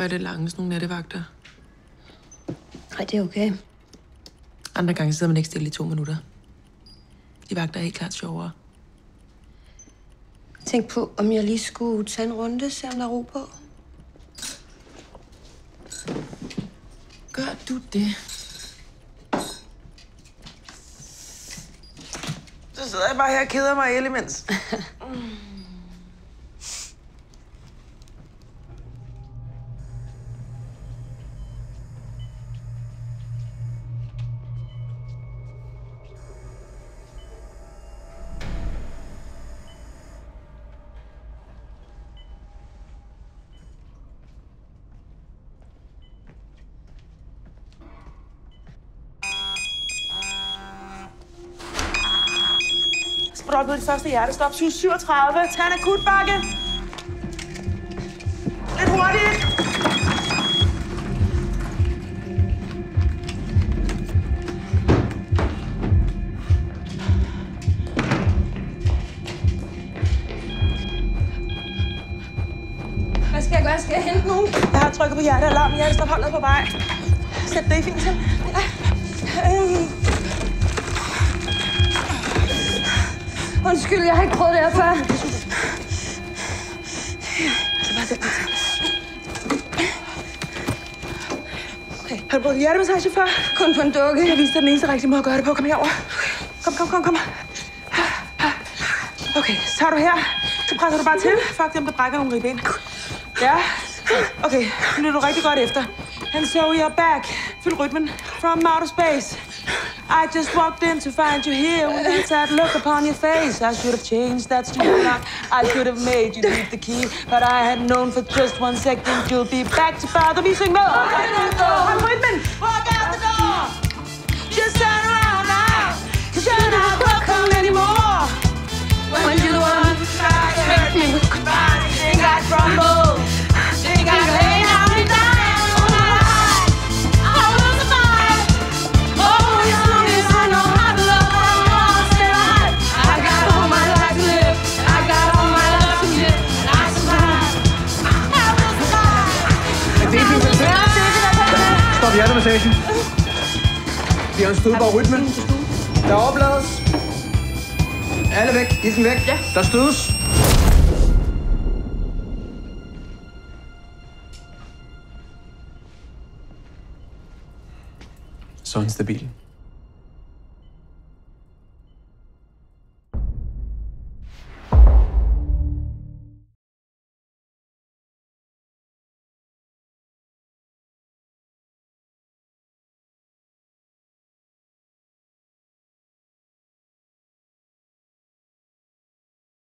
være lidt lange, sådan nogle nattevagter. Nej, det er okay. Andre gange sidder man ikke stille i to minutter. De vagter er helt klart sjovere. Tænk på, om jeg lige skulle tage en runde, se om der er ro på. Gør du det? Så sidder jeg bare her og keder mig ihjel imens. Skal du op på dit første hjertestop? 737. Tag en akutbakke. Lidt hurtigt. Hvad skal jeg gøre? Skal jeg hente nogen? Jeg har trykket på hjertealarm. Hjertestop holdet på vej. Sæt det i fint til. Øhm, Undskyld, jeg har ikke prøvet det her før. Har du prøvet hjertemassage før? Kun på en dukke. Jeg viste dig den eneste rigtige måde at gøre det på. Kom herover. Kom, kom, kom, kom. Okay, så tager du her. Så presser du bare til. Fuck dem, der brækker nogle ribben. Ja. Okay, nu lytter du rigtig godt efter. And so you're back. Fyld rytmen. From outer space. I just walked in to find you here with that sad look upon your face. I should have changed that stupid lock. I should have made you leave the key. But I had known for just one second you'll be back to bother me. Syng med. Hold rytmen. Walk out the door. Just turn around now. Cause you're not welcome anymore. When you're the one who tried to hurt me with goodbye. Think I crumble. Fight. Stop hjertemassagen. Vi har en stødbar rytme. Der oplades. Alle væk. Giv væk. Ja. Der stødes. Så instabil.